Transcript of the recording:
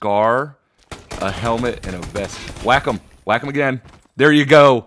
scar, a helmet, and a vest. Whack him. Whack him again. There you go.